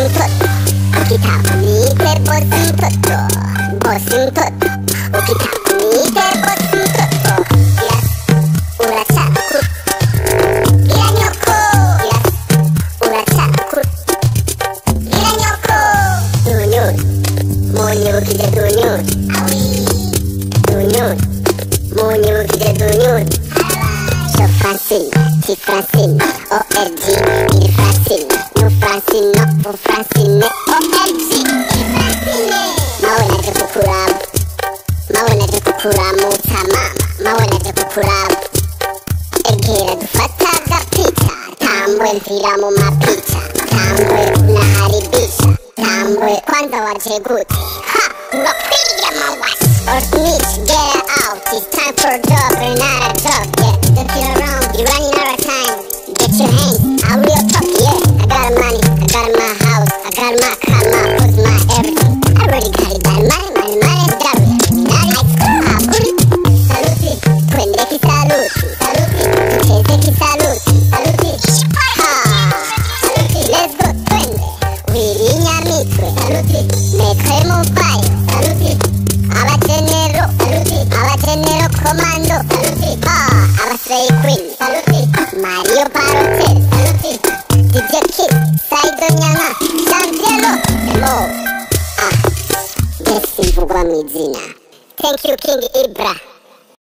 Bosintot Kita mite bosintot Bosintot Kita mite bosintot Yes Urachaku Iranyoko Yes Urachaku Iranyoko Dunyun Munyukide dunyun Dunyun Munyukide dunyun Je Francine, ti Francine, OLG, il Francine, nous Francine, no, vous Francine, OLG, il Francine. Mawe naje kukuraba, mawe naje kukuraba mama, mawe naje kukuraba. Egera dufata agapicha, tambwe mvira mu mapicha, tambwe unaharibisha, tambwe kwanza waje gute, ha, unapiga mawasi. Or get out, saluti, metteremo un paio, saluti, alla tenero, saluti, alla tenero comando, saluti, oh, ah, alla sei queen, saluti, Mario Parotel, saluti, DJ Kid, Saidognana, Santiago, Hello, ah, Messi Vugua Mizina, thank you King Ibra.